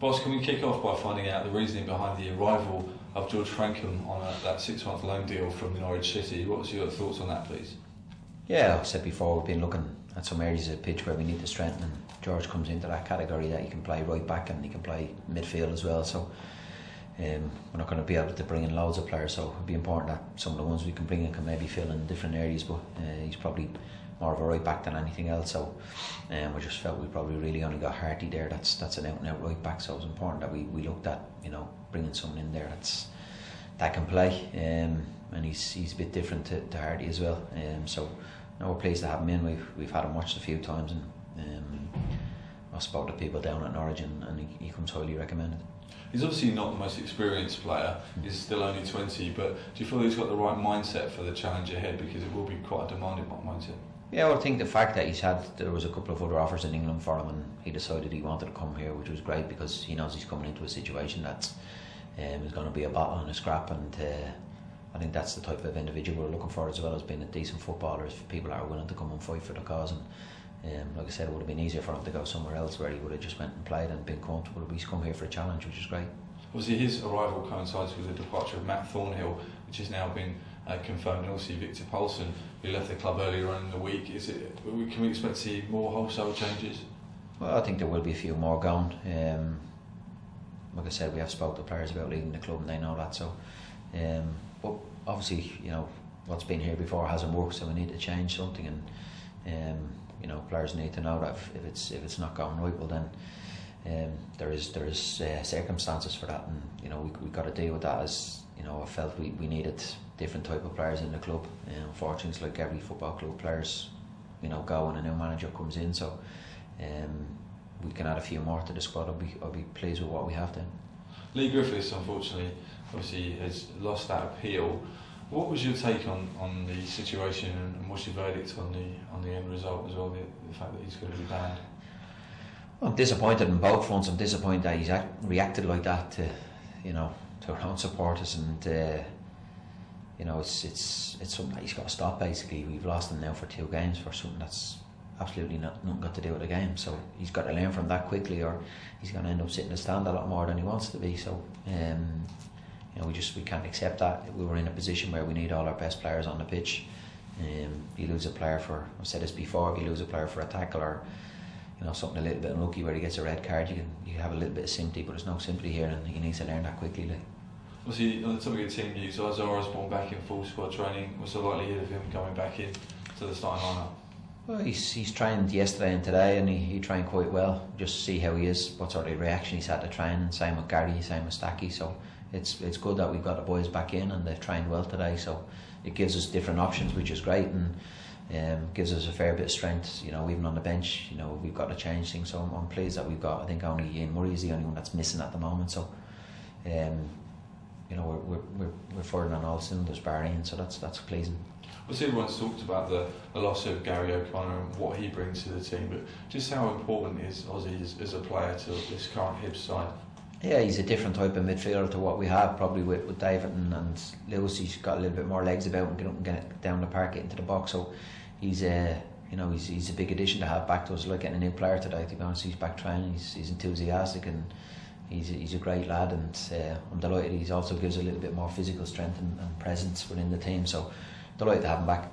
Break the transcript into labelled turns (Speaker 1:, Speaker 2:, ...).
Speaker 1: Boss, can we kick off by finding out the reasoning behind the arrival of George Francomb on a, that six-month loan deal from Norwich City? What's your thoughts on that, please?
Speaker 2: Yeah, I said before, we've been looking at some areas of the pitch where we need to strengthen. And George comes into that category that he can play right back and he can play midfield as well. So um, we're not going to be able to bring in loads of players, so it'd be important that some of the ones we can bring in can maybe fill in different areas. But uh, he's probably more of a right back than anything else. So um, we just felt we probably really only got Harty there. That's that's an out and out right back. So it was important that we, we looked at you know bringing someone in there that's that can play. Um, and he's he's a bit different to, to Harty as well. Um, so now we're pleased to have him in. We've we've had him watched a few times and um, I spoke to people down at Norwich and, and he, he comes highly recommended.
Speaker 1: He's obviously not the most experienced player. He's still only 20, but do you feel he's got the right mindset for the challenge ahead? Because it will be quite a demanding mindset.
Speaker 2: Yeah, well, I think the fact that he's had there was a couple of other offers in England for him, and he decided he wanted to come here, which was great because he knows he's coming into a situation that's um, is going to be a battle and a scrap, and uh, I think that's the type of individual we're looking for as well as being a decent footballer. If people that are willing to come and fight for the cause, and um, like I said, it would have been easier for him to go somewhere else where he would have just went and played and been comfortable. But he's come here for a challenge, which is great.
Speaker 1: Obviously, his arrival coincides with the departure of Matt Thornhill, which has now been uh, confirmed, and obviously Victor Palsson, who left the club earlier on in the week. Is it? Can we expect to see more wholesale changes?
Speaker 2: Well, I think there will be a few more gone. Um, like I said, we have spoke to players about leaving the club, and they know that. So, um, but obviously, you know, what's been here before hasn't worked, so we need to change something, and um, you know, players need to know that if, if it's if it's not going right, well then. Um, there is there is uh, circumstances for that, and you know we we got to deal with that. As you know, I felt we, we needed different type of players in the club. And unfortunately, it's like every football club, players you know go and a new manager comes in. So um, we can add a few more to the squad. I'll be I'll be pleased with what we have then.
Speaker 1: Leigh Griffiths, unfortunately, obviously has lost that appeal. What was your take on, on the situation and what's your verdict on the on the end result as well? The, the fact that he's going to be banned.
Speaker 2: I'm disappointed in both fronts. I'm disappointed that he's act, reacted like that to, you know, to our own supporters, and uh, you know, it's it's it's something that he's got to stop. Basically, we've lost him now for two games for something that's absolutely not, nothing got to do with the game. So he's got to learn from that quickly, or he's going to end up sitting in the stand a lot more than he wants to be. So. Um, you know, we just we can't accept that. We were in a position where we need all our best players on the pitch. Um, you lose a player for, I've said this before, if you lose a player for a tackle or you know something a little bit unlucky where he gets a red card, you can you have a little bit of sympathy, but there's no sympathy here, and he needs to learn that quickly. Like.
Speaker 1: Obviously, on the topic of team news, Isaiah Osbourne back in full squad training. What's the likelihood of him coming back in to the starting lineup?
Speaker 2: Well, he's, he's trained yesterday and today, and he, he trained quite well. Just see how he is, what sort of reaction he's had to training. And same with Gary, same with Stacky. So it's it's good that we've got the boys back in and they've trained well today. So it gives us different options, which is great, and um, gives us a fair bit of strength. You know, even on the bench, you know, we've got to change things. So I'm, I'm pleased that we've got. I think only Ian Murray is the only one that's missing at the moment. So. Um, you know, we're, we're, we're, we're firing on all cylinders, barring, so that's that's pleasing.
Speaker 1: Well, everyone's talked about the, the loss of Gary O'Connor and what he brings to the team, but just how important is Ozzy as, as a player to this current Hibs side?
Speaker 2: Yeah, he's a different type of midfielder to what we have probably with, with David and, Lewis. He's got a little bit more legs about and get up and get down the park, get into the box. So he's a you know he's, he's a big addition to have back to us. Like getting a new player today. To be honest, he's back training. He's, he's enthusiastic and he's a, he's a great lad. And uh, I'm delighted. He also gives a little bit more physical strength and, and presence within the team. So delighted to have him back.